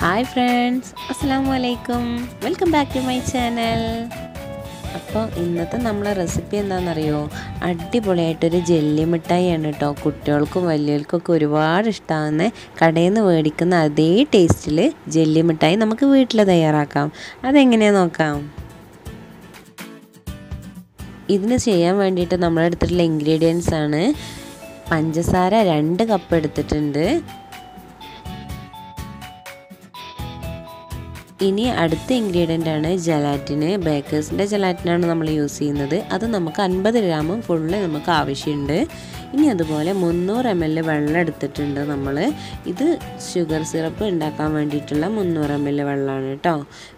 Hi friends അസ്സാം വലൈക്കും welcome back to my channel അപ്പോൾ ഇന്നത്തെ നമ്മളെ റെസിപ്പി എന്താണെന്നറിയോ? അടിപൊളിയായിട്ടൊരു ജെല്ലി മിഠായിയാണ് കേട്ടോ കുട്ടികൾക്കും വലിയവർക്കൊക്കെ ഒരുപാട് ഇഷ്ടമാകുന്ന കടയിൽ നിന്ന് മേടിക്കുന്ന അതേ ടേസ്റ്റിൽ ജെല്ലി മിഠായി നമുക്ക് വീട്ടിൽ തയ്യാറാക്കാം. അതെങ്ങനെയാണ് നോക്കാം? ഇതിന് ചെയ്യാൻ വേണ്ടിയിട്ട് നമ്മളെടുത്തിട്ടുള്ള ഇൻഗ്രീഡിയൻസ് ആണ്. പഞ്ചസാര രണ്ട് കപ്പ് എടുത്തിട്ടുണ്ട്. ഇനി അടുത്ത ഇൻഗ്രീഡിയന്റ് ആണ് ജലാറ്റിന് ബേക്കേഴ്സിന്റെ ജലാറ്റിനാണ് നമ്മൾ യൂസ് ചെയ്യുന്നത്. അത് നമുക്ക് അൻപത് ഗ്രാം ഫുള്ള് നമുക്ക് ആവശ്യമുണ്ട്. ഇനി അതുപോലെ മുന്നൂറ് എം എൽ വെള്ളം എടുത്തിട്ടുണ്ട് നമ്മൾ ഇത് ഷുഗർ സിറപ്പ് ഉണ്ടാക്കാൻ വേണ്ടിയിട്ടുള്ള മുന്നൂറ് എം എൽ വെള്ളമാണ് കേട്ടോ.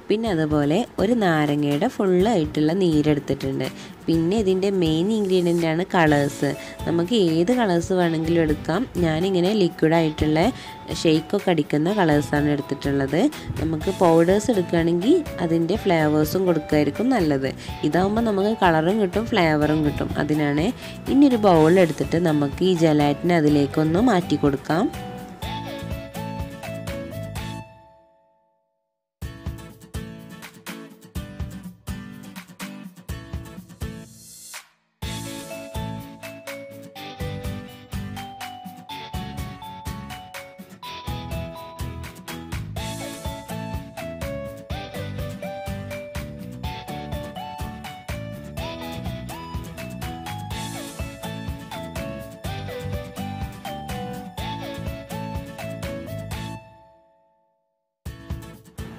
പിന്നെ അതുപോലെ ഒരു നാരങ്ങയുടെ ഫുള്ളായിട്ടുള്ള നീരെടുത്തിട്ടുണ്ട് പിന്നെ ഇതിന്റെ മെയിൻ ആണ് കളേഴ്സ് നമുക്ക് ഏത് കളേഴ്സ് വേണമെങ്കിലും എടുക്കാം. ഞാനിങ്ങനെ ലിക്വിഡായിട്ടുള്ള ഷെയ്ക്കൊക്കെ അടിക്കുന്ന കളേഴ്സാണ് എടുത്തിട്ടുള്ളത്. നമുക്ക് പൗഡേഴ്സ് എടുക്കുകയാണെങ്കിൽ അതിന്റെ ഫ്ലേവേഴ്സും കൊടുക്കുമായിരിക്കും നല്ലത്. ഇതാകുമ്പോൾ നമുക്ക് കളറും കിട്ടും ഫ്ലേവറും കിട്ടും. അതിനാണ് ഇനി ഒരു ബൗൾ എടുത്തിട്ട് നമുക്ക് ഈ ജലാറ്റിനെ അതിലേക്കൊന്ന് മാറ്റി കൊടുക്കാം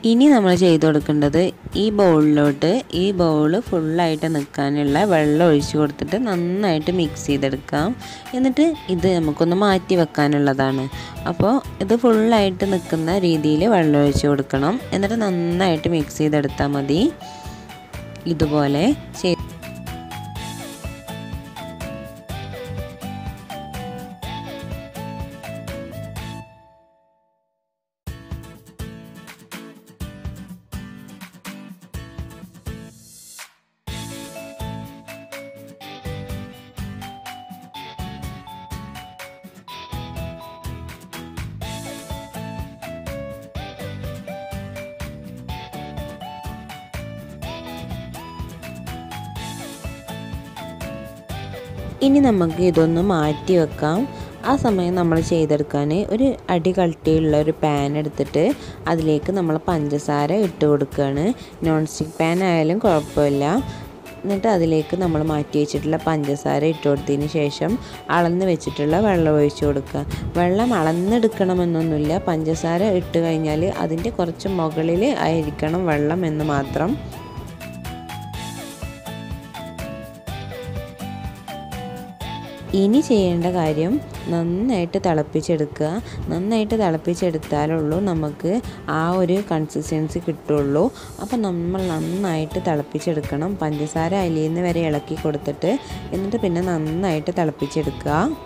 ഇനി നമ്മൾ ചെയ്ത് കൊടുക്കേണ്ടത് ഈ ബൗളിലോട്ട് ഈ ബൗൾ ഫുള്ളായിട്ട് നിൽക്കാനുള്ള വെള്ളം ഒഴിച്ച് കൊടുത്തിട്ട് നന്നായിട്ട് മിക്സ് ചെയ്തെടുക്കാം. എന്നിട്ട് ഇത് നമുക്കൊന്ന് മാറ്റി വെക്കാനുള്ളതാണ്. അപ്പോൾ ഇത് ഫുള്ളായിട്ട് നിൽക്കുന്ന രീതിയിൽ വെള്ളം ഒഴിച്ച് കൊടുക്കണം. എന്നിട്ട് നന്നായിട്ട് മിക്സ് ചെയ്തെടുത്താൽ മതി. ഇതുപോലെ ചെയ്ത് ഇനി നമുക്ക് ഇതൊന്ന് മാറ്റി വെക്കാം. ആ സമയം നമ്മൾ ചെയ്തെടുക്കാൻ ഒരു അടി കട്ടിയുള്ള ഒരു പാൻ എടുത്തിട്ട് അതിലേക്ക് നമ്മൾ പഞ്ചസാര ഇട്ട് കൊടുക്കുകയാണ്. നോൺ സ്റ്റിക്ക് പാൻ ആയാലും കുഴപ്പമില്ല. എന്നിട്ട് അതിലേക്ക് നമ്മൾ മാറ്റി വെച്ചിട്ടുള്ള പഞ്ചസാര ഇട്ട് കൊടുത്തതിന് ശേഷം അളന്ന് വെച്ചിട്ടുള്ള വെള്ളം ഒഴിച്ച് കൊടുക്കുക. വെള്ളം അളന്നെടുക്കണമെന്നൊന്നുമില്ല. പഞ്ചസാര ഇട്ട് കഴിഞ്ഞാൽ അതിന്റെ കുറച്ച് മുകളിൽ ആയിരിക്കണം വെള്ളം എന്ന് മാത്രം. ഇനി ചെയ്യേണ്ട കാര്യം നന്നായിട്ട് തിളപ്പിച്ചെടുക്കുക. നന്നായിട്ട് തിളപ്പിച്ചെടുത്താലുള്ളൂ നമുക്ക് ആ ഒരു കൺസിസ്റ്റൻസി കിട്ടുള്ളൂ. അപ്പോൾ നമ്മൾ നന്നായിട്ട് തിളപ്പിച്ചെടുക്കണം. പഞ്ചസാര അലിയുന്ന വരെ ഇളക്കി കൊടുത്തിട്ട് എന്നിട്ട് പിന്നെ നന്നായിട്ട് തിളപ്പിച്ചെടുക്കുക.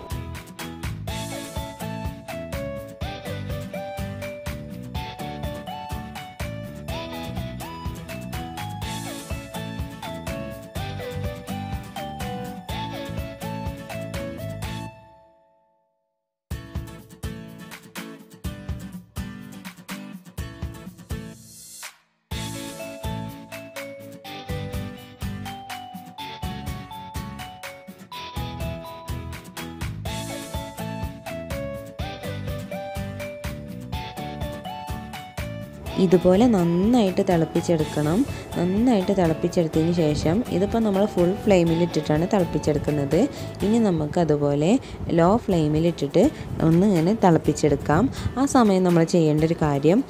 ഇതുപോലെ നന്നായിട്ട് തിളപ്പിച്ചെടുക്കണം. നന്നായിട്ട് തിളപ്പിച്ചെടുത്തതിന് ശേഷം ഇതിപ്പോൾ നമ്മൾ ഫുൾ ഫ്ലെയിമിലിട്ടിട്ടാണ് തിളപ്പിച്ചെടുക്കുന്നത്. ഇനി നമുക്ക് അതുപോലെ ലോ ഫ്ലെയിമിലിട്ടിട്ട് ഒന്ന് ഇങ്ങനെ തിളപ്പിച്ചെടുക്കാം. ആ സമയം നമ്മൾ ചെയ്യേണ്ട ഒരു കാര്യം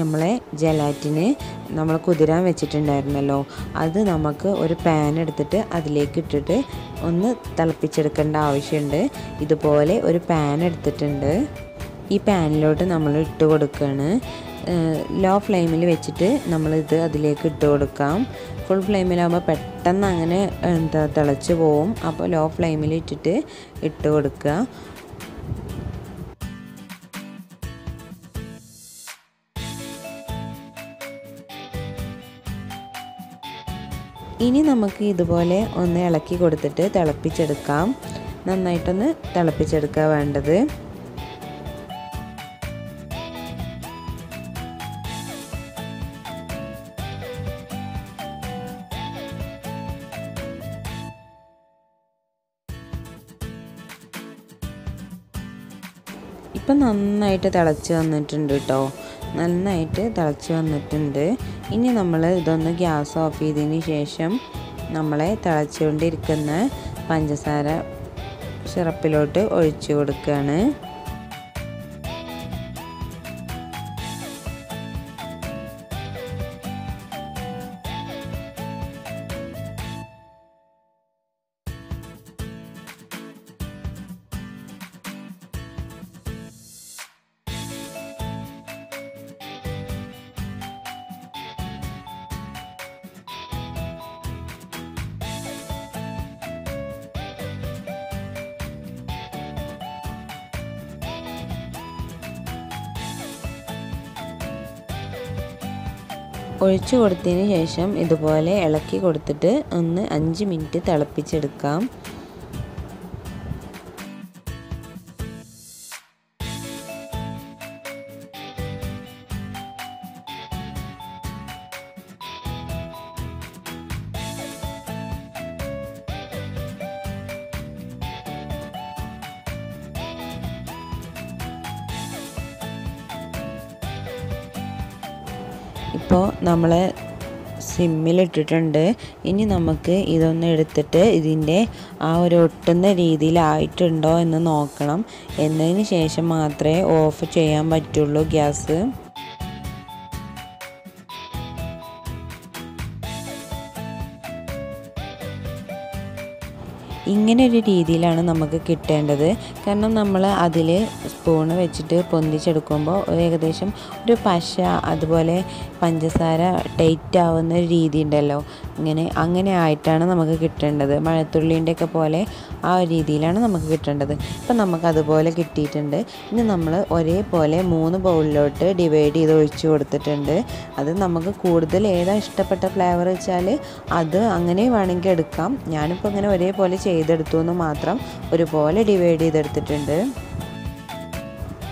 നമ്മളെ ജലാറ്റിന് നമ്മൾ കുതിരാൻ വെച്ചിട്ടുണ്ടായിരുന്നല്ലോ. അത് നമുക്ക് ഒരു പാൻ എടുത്തിട്ട് അതിലേക്ക് ഇട്ടിട്ട് ഒന്ന് തിളപ്പിച്ചെടുക്കേണ്ട ആവശ്യമുണ്ട്. ഇതുപോലെ ഒരു പാൻ എടുത്തിട്ടുണ്ട്. ഈ പാനിലോട്ട് നമ്മൾ ഇട്ട് കൊടുക്കുകയാണ് ലോ ഫ്ലെയിമിൽ വെച്ചിട്ട് നമ്മളിത് അതിലേക്ക് ഇട്ട് കൊടുക്കാം. ഫുൾ ഫ്ലെയിമിലാകുമ്പോൾ പെട്ടെന്ന് അങ്ങനെ എന്താ തിളച്ച് പോവും. അപ്പോൾ ലോ ഫ്ലെയിമിൽ ഇട്ടിട്ട് ഇട്ട് കൊടുക്കുക. ഇനി നമുക്ക് ഇതുപോലെ ഒന്ന് ഇളക്കി കൊടുത്തിട്ട് തിളപ്പിച്ചെടുക്കാം. നന്നായിട്ടൊന്ന് തിളപ്പിച്ചെടുക്കുക വേണ്ടത്. ഇപ്പം നന്നായിട്ട് തിളച്ച് വന്നിട്ടുണ്ട് കേട്ടോ നന്നായിട്ട് തിളച്ച് വന്നിട്ടുണ്ട്. ഇനി നമ്മൾ ഇതൊന്ന് ഗ്യാസ് ഓഫ് ചെയ്തതിന് ശേഷം നമ്മളെ തിളച്ചുകൊണ്ടിരിക്കുന്ന പഞ്ചസാര സിറപ്പിലോട്ട് ഒഴിച്ചു കൊടുക്കുകയാണ് ഒഴിച്ചു കൊടുത്തതിന് ശേഷം ഇതുപോലെ ഇളക്കി കൊടുത്തിട്ട് ഒന്ന് അഞ്ച് മിനിറ്റ് തിളപ്പിച്ചെടുക്കാം. ഇപ്പോൾ നമ്മൾ സിമ്മിലിട്ടിട്ടുണ്ട്. ഇനി നമുക്ക് ഇതൊന്ന് എടുത്തിട്ട് ഇതിന്റെ ആ ഒരു ഒട്ടുന്ന രീതിയിലായിട്ടുണ്ടോ എന്ന് നോക്കണം. എന്നതിന് ശേഷം മാത്രമേ ഓഫ് ചെയ്യാൻ പറ്റുള്ളൂ ഗ്യാസ്. ഇങ്ങനെ ഒരു രീതിയിലാണ് നമുക്ക് കിട്ടേണ്ടത്. കാരണം നമ്മൾ അതിൽ സ്പൂണ് വെച്ചിട്ട് പൊന്തിച്ചെടുക്കുമ്പോൾ ഏകദേശം ഒരു പശ അതുപോലെ പഞ്ചസാര ടൈറ്റ് ആവുന്ന ഒരു രീതി ഉണ്ടല്ലോ. ഇങ്ങനെ അങ്ങനെ ആയിട്ടാണ് നമുക്ക് കിട്ടേണ്ടത്. മഴത്തുള്ളീന്റെ ഒക്കെ പോലെ ആ രീതിയിലാണ് നമുക്ക് കിട്ടേണ്ടത്. ഇപ്പം നമുക്ക് അതുപോലെ കിട്ടിയിട്ടുണ്ട്. ഇനി നമ്മൾ ഒരേപോലെ മൂന്ന് ബൗളിലോട്ട് ഡിവൈഡ് ചെയ്ത് ഒഴിച്ചു കൊടുത്തിട്ടുണ്ട്. അത് നമുക്ക് കൂടുതൽ ഏതാ ഇഷ്ടപ്പെട്ട ഫ്ലേവർ വെച്ചാൽ അത് അങ്ങനെ വേണമെങ്കിൽ എടുക്കാം. ഞാനിപ്പോൾ ഇങ്ങനെ ഒരേപോലെ ചെയ്തെടുത്തു എന്ന് മാത്രം ഒരുപോലെ ഡിവൈഡ് ചെയ്തെടുത്തിട്ടുണ്ട്.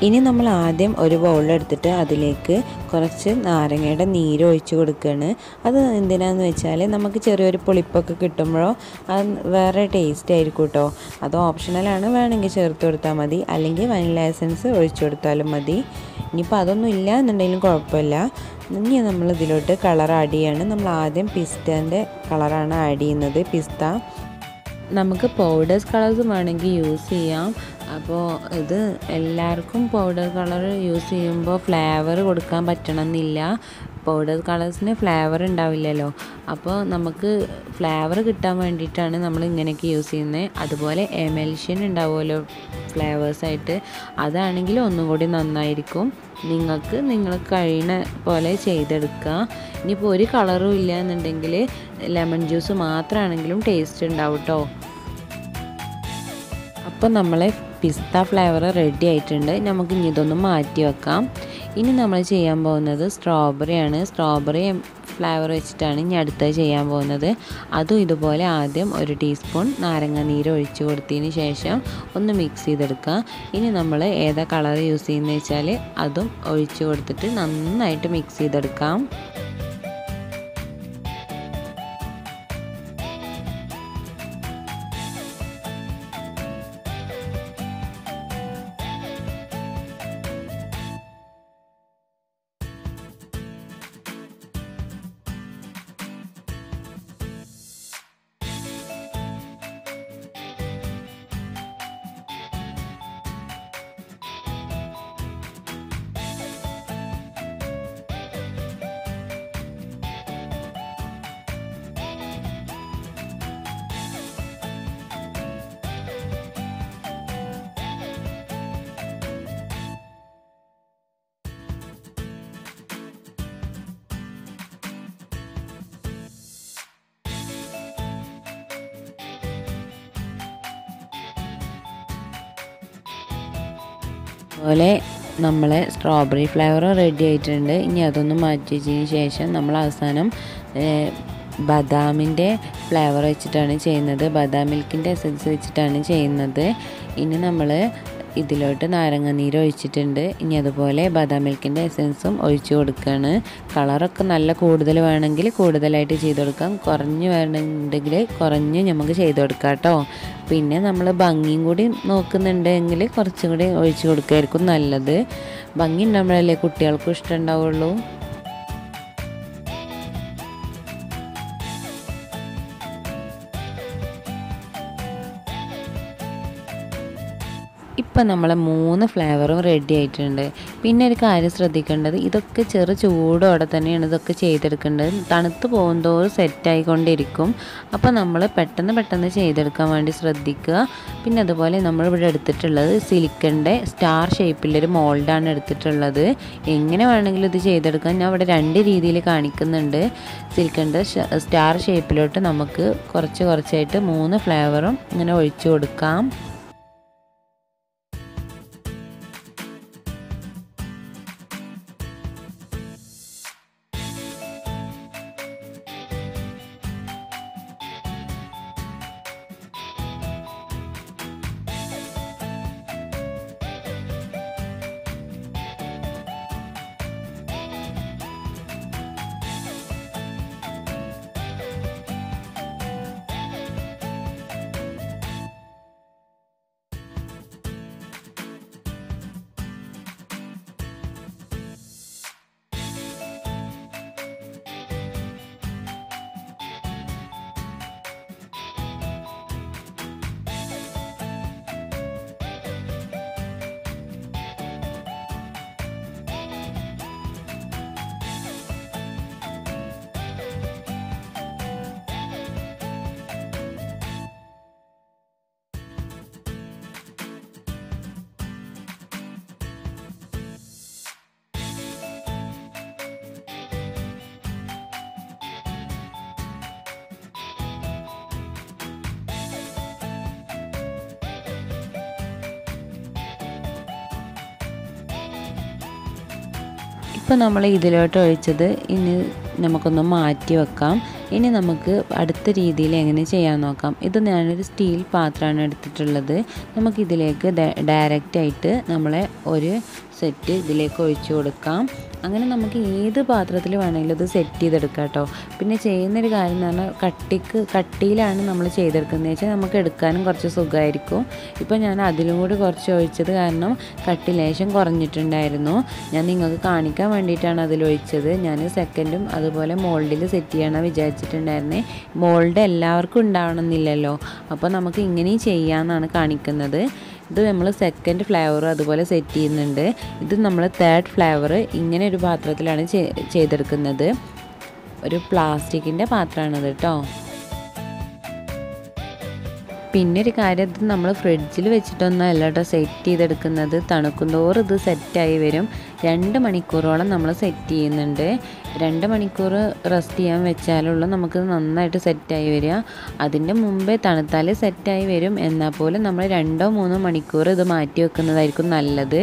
ഇനി നമ്മൾ ആദ്യം ഒരു ബൗളെടുത്തിട്ട് അതിലേക്ക് കുറച്ച് നാരങ്ങയുടെ നീര് ഒഴിച്ച് കൊടുക്കുകയാണ് അത് എന്തിനാന്ന് വെച്ചാൽ നമുക്ക് ചെറിയൊരു പുളിപ്പൊക്കെ കിട്ടുമ്പോഴോ അത് വേറെ ടേസ്റ്റ് ആയിരിക്കും കേട്ടോ അത് ഓപ്ഷണലാണ് വേണമെങ്കിൽ ചേർത്ത് കൊടുത്താൽ മതി. അല്ലെങ്കിൽ വനില എസൻസ് ഒഴിച്ചു കൊടുത്താലും മതി. ഇനിയിപ്പോൾ അതൊന്നും ഇല്ല എന്നുണ്ടെങ്കിലും കുഴപ്പമില്ല. ഇനി നമ്മൾ ഇതിലോട്ട് കളർ ആഡ് ചെയ്യാണ്. നമ്മൾ ആദ്യം പിസ്തേന്റെ കളറാണ് ആഡ് ചെയ്യുന്നത്. പിസ്ത നമുക്ക് പൗഡേഴ്സ് കളേഴ്സ് വേണമെങ്കിൽ യൂസ് ചെയ്യാം. അപ്പോൾ ഇത് എല്ലാവർക്കും പൗഡർ കളർ യൂസ് ചെയ്യുമ്പോൾ ഫ്ലേവർ കൊടുക്കാൻ പറ്റണമെന്നില്ല. പൗഡർ കളേഴ്സിന് ഫ്ലേവർ ഉണ്ടാവില്ലല്ലോ. അപ്പോൾ നമുക്ക് ഫ്ലേവർ കിട്ടാൻ വേണ്ടിയിട്ടാണ് നമ്മൾ ഇങ്ങനെയൊക്കെ യൂസ് ചെയ്യുന്നത്. അതുപോലെ എമൽഷ്യൻ ഉണ്ടാവുമല്ലോ ഫ്ലേവേഴ്സായിട്ട് അതാണെങ്കിൽ ഒന്നും കൂടി നന്നായിരിക്കും. നിങ്ങൾക്ക് നിങ്ങൾ കഴിയുന്ന പോലെ ചെയ്തെടുക്കുക. ഇനിയിപ്പോൾ ഒരു കളറും ഇല്ല എന്നുണ്ടെങ്കിൽ ലെമൺ ജ്യൂസ് മാത്രമാണെങ്കിലും ടേസ്റ്റ് ഉണ്ടാവും കേട്ടോ അപ്പോൾ നമ്മളെ പിസ്ത ഫ്ലേവർ റെഡി ആയിട്ടുണ്ട്. നമുക്ക് ഇനി ഇതൊന്ന് മാറ്റി വെക്കാം. ഇനി നമ്മൾ ചെയ്യാൻ പോകുന്നത് സ്ട്രോബെറിയാണ് സ്ട്രോബെറി ഫ്ലേവർ വെച്ചിട്ടാണ് ഇനി അടുത്തത് ചെയ്യാൻ പോകുന്നത്. അതും ഇതുപോലെ ആദ്യം ഒരു ടീസ്പൂൺ നാരങ്ങ നീര് ഒഴിച്ച് കൊടുത്തതിന് ശേഷം ഒന്ന് മിക്സ് ചെയ്തെടുക്കുക. ഇനി നമ്മൾ ഏതാ കളർ യൂസ് ചെയ്യുന്നത് വെച്ചാൽ അതും ഒഴിച്ച് കൊടുത്തിട്ട് നന്നായിട്ട് മിക്സ് ചെയ്തെടുക്കാം. അതുപോലെ നമ്മളെ സ്ട്രോബെറി ഫ്ലേവർ റെഡി ആയിട്ടുണ്ട്. ഇനി അതൊന്ന് മാറ്റി വെച്ചതിന് ശേഷം നമ്മൾ അവസാനം ബദാമിന്റെ ഫ്ലേവർ വെച്ചിട്ടാണ് ചെയ്യുന്നത്. ബദാം മിൽക്കിന്റെ എസൻസ് വെച്ചിട്ടാണ് ചെയ്യുന്നത്. ഇനി നമ്മൾ ഇതിലോട്ട് നാരങ്ങ നീര് ഒഴിച്ചിട്ടുണ്ട്. ഇനി അതുപോലെ ബദാം മിൽക്കിന്റെ എസൻസും ഒഴിച്ചു കൊടുക്കുകയാണ് കളറൊക്കെ നല്ല കൂടുതൽ വേണമെങ്കിൽ കൂടുതലായിട്ട് ചെയ്ത് കൊടുക്കാം. കുറഞ്ഞ് വേണമെന്നുണ്ടെങ്കിൽ കുറഞ്ഞ് നമുക്ക് ചെയ്ത് കൊടുക്കാം കേട്ടോ. പിന്നെ നമ്മൾ ഭംഗിയും കൂടി നോക്കുന്നുണ്ടെങ്കിൽ കുറച്ചും കൂടി ഒഴിച്ചു കൊടുക്കുകയായിരിക്കും നല്ലത്. ഭംഗി ഉണ്ടാകുമ്പോഴല്ലേ കുട്ടികൾക്കും ഇഷ്ടം ഉണ്ടാവുള്ളൂ. ഇപ്പം നമ്മളെ മൂന്ന് ഫ്ലേവറും റെഡി ആയിട്ടുണ്ട്. പിന്നെ ഒരു കാര്യം ശ്രദ്ധിക്കേണ്ടത് ഇതൊക്കെ ചെറു ചൂടോടെ തന്നെയാണ് ഇതൊക്കെ ചെയ്തെടുക്കേണ്ടത്. തണുത്ത് പോകുന്തോറും സെറ്റായിക്കൊണ്ടിരിക്കും അപ്പോൾ നമ്മൾ പെട്ടെന്ന് പെട്ടെന്ന് ചെയ്തെടുക്കാൻ വേണ്ടി ശ്രദ്ധിക്കുക. പിന്നെ അതുപോലെ നമ്മൾ ഇവിടെ എടുത്തിട്ടുള്ളത് സിലിക്കന്റെ സ്റ്റാർ ഷേപ്പിലൊരു മോൾഡാണ് എടുത്തിട്ടുള്ളത്. എങ്ങനെ വേണമെങ്കിലും ഇത് ചെയ്തെടുക്കാൻ ഞാൻ ഇവിടെ രണ്ട് രീതിയിൽ കാണിക്കുന്നുണ്ട്. സിലിക്കന്റെ സ്റ്റാർ ഷേപ്പിലോട്ട് നമുക്ക് കുറച്ച് കുറച്ചായിട്ട് മൂന്ന് ഫ്ലേവറും ഇങ്ങനെ ഒഴിച്ചു കൊടുക്കാം. ഇപ്പോൾ നമ്മൾ ഇതിലോട്ട് ഒഴിച്ചത് ഇനി നമുക്കൊന്ന് മാറ്റി വെക്കാം. ഇനി നമുക്ക് അടുത്ത രീതിയിൽ എങ്ങനെ ചെയ്യാൻ നോക്കാം. ഇത് ഞാനൊരു സ്റ്റീൽ പാത്രമാണ് എടുത്തിട്ടുള്ളത്. നമുക്കിതിലേക്ക് ഡയറക്റ്റായിട്ട് നമ്മളെ ഒരു സെറ്റ് ഇതിലേക്ക് ഒഴിച്ചു കൊടുക്കാം. അങ്ങനെ നമുക്ക് ഏത് പാത്രത്തിൽ വേണമെങ്കിലും ഇത് സെറ്റ് ചെയ്തെടുക്കാം കേട്ടോ. പിന്നെ ചെയ്യുന്നൊരു കാര്യം എന്ന് പറഞ്ഞാൽ കട്ടിക്ക് കട്ടിയിലാണ് നമ്മൾ ചെയ്തെടുക്കുന്നത് വെച്ചാൽ നമുക്ക് എടുക്കാനും കുറച്ച് സുഖമായിരിക്കും ഇപ്പോൾ ഞാൻ അതിലും കൂടി കുറച്ച് ഒഴിച്ചത് കാരണം കട്ടി ലേശം കുറഞ്ഞിട്ടുണ്ടായിരുന്നു. ഞാൻ നിങ്ങൾക്ക് കാണിക്കാൻ വേണ്ടിയിട്ടാണ് അതിൽ ഒഴിച്ചത്. ഞാൻ സെക്കൻഡും അതുപോലെ മോൾഡിൽ സെറ്റ് ചെയ്യണം വിചാരിച്ചിട്ടുണ്ടായിരുന്നേ. മോൾഡ് എല്ലാവർക്കും ഉണ്ടാവണമെന്നില്ലല്ലോ. അപ്പോൾ നമുക്ക് ഇങ്ങനെയും ചെയ്യാമെന്നാണ് കാണിക്കുന്നത്. ഇത് നമ്മൾ സെക്കൻഡ് ഫ്ലേവർ അതുപോലെ സെറ്റ് ചെയ്യുന്നുണ്ട്. ഇത് നമ്മൾ തേർഡ് ഫ്ലേവർ ഇങ്ങനെ ഒരു പാത്രത്തിലാണ് ചെയ്തെടുക്കുന്നത്. ഒരു പ്ലാസ്റ്റിക്കിന്റെ പാത്രമാണത് കേട്ടോ. പിന്നെ ഒരു കാര്യം ഇത് നമ്മൾ ഫ്രിഡ്ജിൽ വെച്ചിട്ടൊന്നും അല്ല കേട്ടോ സെറ്റ് ചെയ്തെടുക്കുന്നത്. തണുക്കുന്തോറും ഇത് സെറ്റായി വരും. രണ്ട് മണിക്കൂറോളം നമ്മൾ സെറ്റ് ചെയ്യുന്നുണ്ട്. രണ്ട് മണിക്കൂർ റെസ്റ്റ് ചെയ്യാൻ വെച്ചാലുള്ളൂ നമുക്ക് നന്നായിട്ട് സെറ്റായി വരിക. അതിന്റെ മുമ്പേ തണുത്താൽ സെറ്റായി വരും. എന്നാൽ പോലും നമ്മൾ രണ്ടോ മൂന്നോ മണിക്കൂർ ഇത് മാറ്റി വെക്കുന്നതായിരിക്കും നല്ലത്.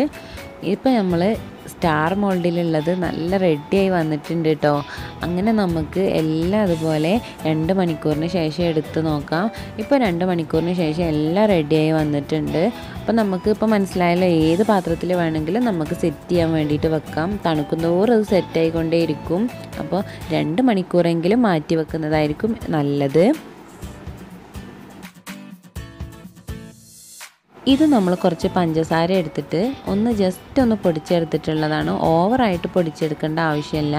ഇപ്പം നമ്മൾ സ്റ്റാർ മോൾഡിലുള്ളത് നല്ല റെഡിയായി വന്നിട്ടുണ്ട് കേട്ടോ അങ്ങനെ നമുക്ക് എല്ലാം അതുപോലെ രണ്ട് മണിക്കൂറിന് ശേഷം എടുത്ത് നോക്കാം. ഇപ്പോൾ രണ്ട് മണിക്കൂറിന് ശേഷം എല്ലാം റെഡിയായി വന്നിട്ടുണ്ട്. അപ്പോൾ നമുക്ക് ഇപ്പോൾ മനസ്സിലായല്ലോ ഏത് പാത്രത്തിൽ വേണമെങ്കിലും നമുക്ക് സെറ്റ് ചെയ്യാൻ വേണ്ടിയിട്ട് വെക്കാം. തണുക്കുന്നതോറും അത് സെറ്റായിക്കൊണ്ടേയിരിക്കും. അപ്പോൾ രണ്ട് മണിക്കൂറെങ്കിലും മാറ്റി വെക്കുന്നതായിരിക്കും നല്ലത്. ഇത് നമ്മൾ കുറച്ച് പഞ്ചസാര എടുത്തിട്ട് ഒന്ന് ജസ്റ്റ് ഒന്ന് പൊടിച്ചെടുത്തിട്ടുള്ളതാണ്. ഓവറായിട്ട് പൊടിച്ചെടുക്കേണ്ട ആവശ്യമില്ല.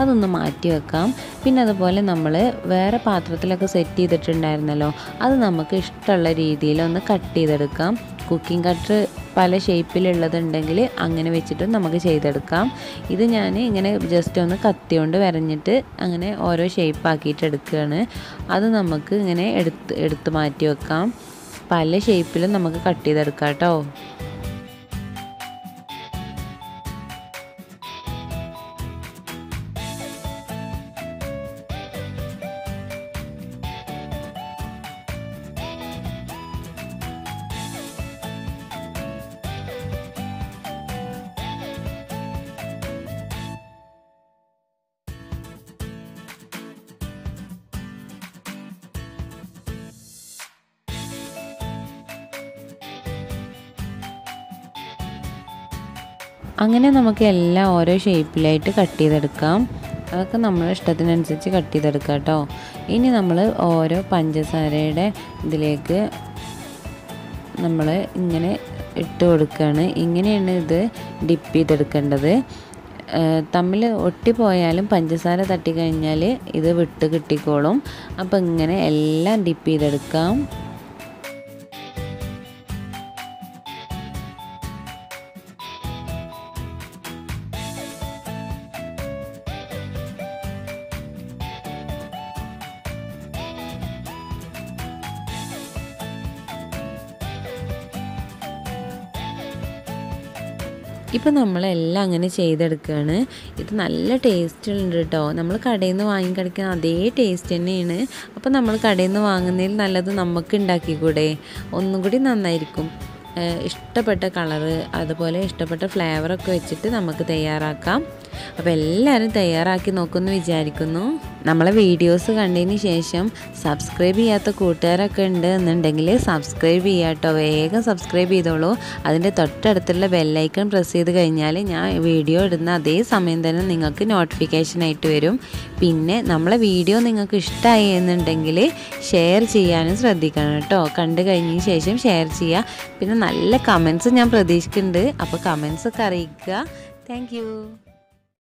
അതൊന്ന് മാറ്റി വെക്കാം. പിന്നെ അതുപോലെ നമ്മൾ വേറെ പാത്രത്തിലൊക്കെ സെറ്റ് ചെയ്തിട്ടുണ്ടായിരുന്നല്ലോ അത് നമുക്ക് ഇഷ്ടമുള്ള രീതിയിൽ ഒന്ന് കട്ട് ചെയ്തെടുക്കാം. കുക്കിംഗ് കട്ടർ പല ഷേപ്പിലുള്ളതുണ്ടെങ്കിൽ അങ്ങനെ വെച്ചിട്ട് നമുക്ക് ചെയ്തെടുക്കാം. ഇത് ഞാൻ ഇങ്ങനെ ജസ്റ്റ് ഒന്ന് കത്തി കൊണ്ട് വരഞ്ഞിട്ട് അങ്ങനെ ഓരോ ഷേപ്പ് ആക്കിയിട്ട് എടുക്കുകയാണ്. അത് നമുക്ക് ഇങ്ങനെ എടുത്ത് എടുത്ത് മാറ്റി വെക്കാം. പല ഷേപ്പിലും നമുക്ക് കട്ട് ചെയ്തെടുക്കാം കേട്ടോ അങ്ങനെ നമുക്ക് എല്ലാം ഓരോ ഷേപ്പിലായിട്ട് കട്ട് ചെയ്തെടുക്കാം. അതൊക്കെ നമ്മുടെ ഇഷ്ടത്തിനനുസരിച്ച് കട്ട് ചെയ്തെടുക്കാം കേട്ടോ. ഇനി നമ്മൾ ഓരോ പഞ്ചസാരയുടെ ഇതിലേക്ക് നമ്മൾ ഇങ്ങനെ ഇട്ട് കൊടുക്കുകയാണ് ഇങ്ങനെയാണ് ഇത് ഡിപ്പ് ചെയ്തെടുക്കേണ്ടത്. തമ്മിൽ ഒട്ടിപ്പോയാലും പഞ്ചസാര തട്ടിക്കഴിഞ്ഞാൽ ഇത് വിട്ട് കിട്ടിക്കോളും. അപ്പോൾ ഇങ്ങനെ എല്ലാം ഡിപ്പ് ചെയ്തെടുക്കാം. ഇപ്പം നമ്മളെല്ലാം അങ്ങനെ ചെയ്തെടുക്കുകയാണ് ഇത് നല്ല ടേസ്റ്റ് ഉണ്ട് കേട്ടോ. നമ്മൾ കടയിൽ നിന്ന് വാങ്ങിക്കടിക്കുന്ന അതേ ടേസ്റ്റ് തന്നെയാണ്. അപ്പോൾ നമ്മൾ കടയിൽ നിന്ന് വാങ്ങുന്നതിൽ നല്ലത് നമുക്ക് ഉണ്ടാക്കിക്കൂടെ? ഒന്നും കൂടി നന്നായിരിക്കും. ഇഷ്ടപ്പെട്ട കളറ് അതുപോലെ ഇഷ്ടപ്പെട്ട ഫ്ലേവറൊക്കെ വെച്ചിട്ട് നമുക്ക് തയ്യാറാക്കാം. അപ്പോൾ എല്ലാവരും തയ്യാറാക്കി നോക്കുമെന്ന് വിചാരിക്കുന്നു. നമ്മളെ വീഡിയോസ് കണ്ടതിന് ശേഷം സബ്സ്ക്രൈബ് ചെയ്യാത്ത കൂട്ടുകാരൊക്കെ ഉണ്ട് എന്നുണ്ടെങ്കിൽ സബ്സ്ക്രൈബ് ചെയ്യാട്ടോ. വേഗം സബ്സ്ക്രൈബ് ചെയ്തോളൂ. അതിന്റെ തൊട്ടടുത്തുള്ള ബെല്ലൈക്കൺ പ്രസ് ചെയ്ത് കഴിഞ്ഞാൽ ഞാൻ വീഡിയോ ഇടുന്ന അതേ സമയം തന്നെ നിങ്ങൾക്ക് നോട്ടിഫിക്കേഷൻ ആയിട്ട് വരും. പിന്നെ നമ്മളെ വീഡിയോ നിങ്ങൾക്ക് ഇഷ്ടമായി എന്നുണ്ടെങ്കിൽ ഷെയർ ചെയ്യാനും ശ്രദ്ധിക്കണം കേട്ടോ. കണ്ടു കഴിഞ്ഞതിന് ശേഷം ഷെയർ ചെയ്യുക പിന്നെ നല്ല കമൻസ് ഞാൻ പ്രതീക്ഷിക്കുന്നുണ്ട്. അപ്പോൾ കമൻസൊക്കെ അറിയിക്കുക. താങ്ക്